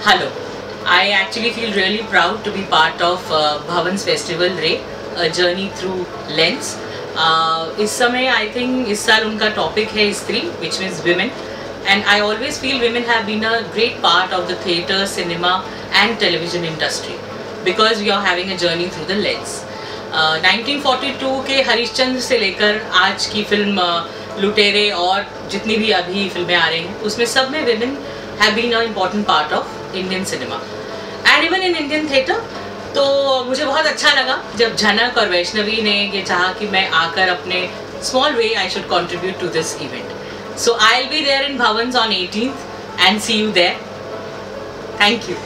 Hello. I actually feel really proud to be part of uh, Ray, a journey through lens. Uh, इस समय I think इस साल उनका topic है Stree which means and I always feel women have been a great part of the theatre, cinema and television industry because we are having a journey through the lens. Uh, 1942 के हरिश्चंद्र से लेकर आज की film uh, लुटेरे और जितनी भी अभी फ़िल्में आ रही हैं उसमें सब में women have been an important part of Indian cinema and even in Indian theatre तो मुझे बहुत अच्छा लगा जब झनक और वैष्णवी ने ये चाहा कि मैं आकर अपने small way I should contribute to this event so I will be there in Bhavan on 18th and see you there thank you